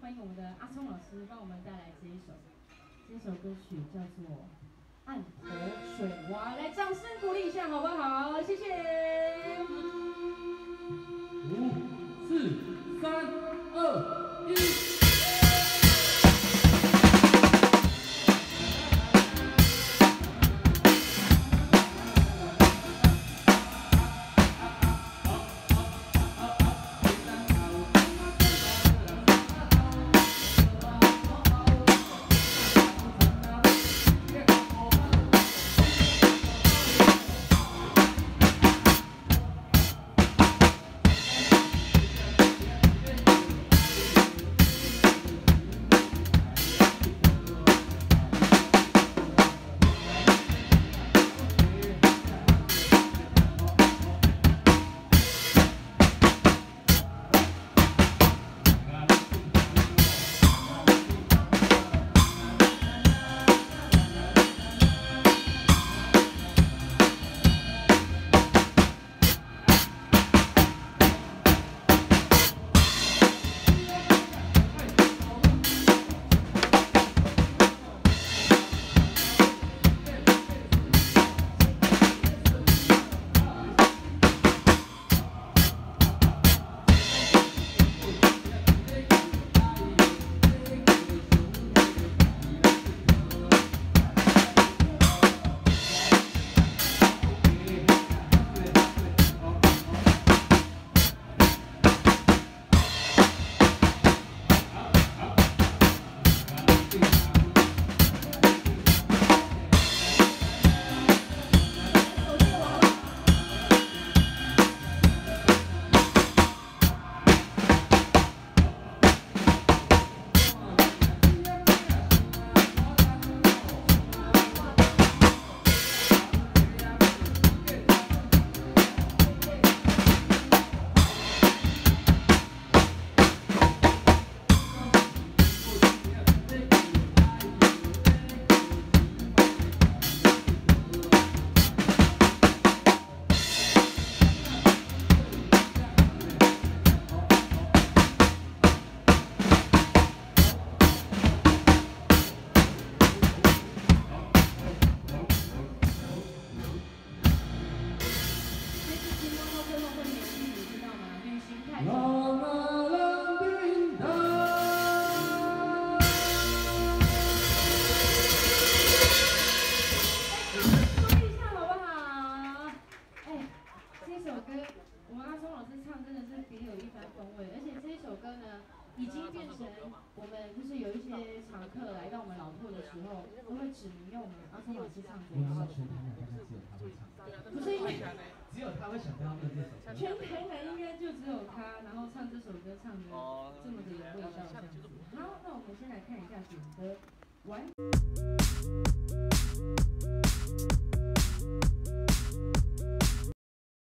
欢迎我们的阿聪老师帮我们带来这一首，这首歌曲叫做《暗河水洼》，来掌声鼓励一下好不好？谢谢。五、四、三、二、一。已经变成我们就是有一些常客来到我们老铺的时候，都会指名用我们阿松老师唱这首。全台南大概只有他会唱。不是因为只有他会想到这首。全台南应该就只有他，然后唱这首歌唱的这么的有味道这样子。好，那我们先来看一下选歌完。